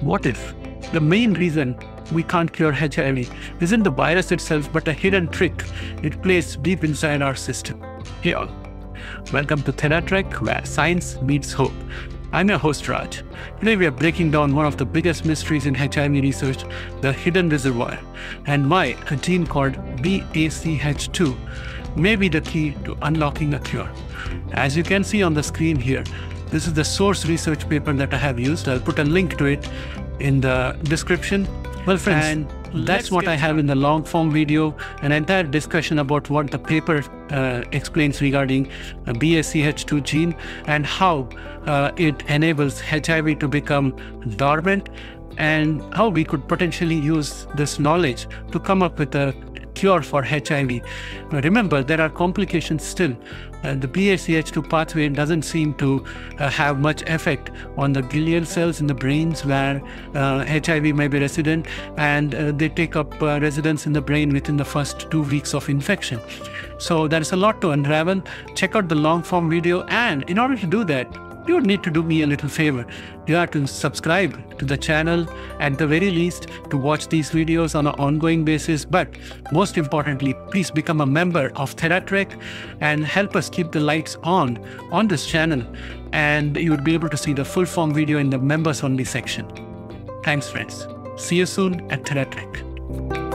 What if the main reason we can't cure HIV isn't the virus itself, but a hidden trick it plays deep inside our system? Hey all, welcome to TheraTreck, where science meets hope. I'm your host Raj. Today we are breaking down one of the biggest mysteries in HIV research, the hidden reservoir, and why a gene called BACH2 may be the key to unlocking a cure. As you can see on the screen here, this is the source research paper that I have used. I'll put a link to it in the description. Well, friends, and that's what I have in the long form video, an entire discussion about what the paper uh, explains regarding uh, BACH2 gene and how uh, it enables HIV to become dormant and how we could potentially use this knowledge to come up with a cure for HIV. Now, Remember, there are complications still. Uh, the BACH2 pathway doesn't seem to uh, have much effect on the glial cells in the brains where uh, HIV may be resident, and uh, they take up uh, residence in the brain within the first two weeks of infection. So there is a lot to unravel. Check out the long form video, and in order to do that, you need to do me a little favor. You have to subscribe to the channel at the very least to watch these videos on an ongoing basis. But most importantly, please become a member of TheraTreck and help us keep the lights on on this channel. And you would be able to see the full form video in the members only section. Thanks, friends. See you soon at TheraTreck.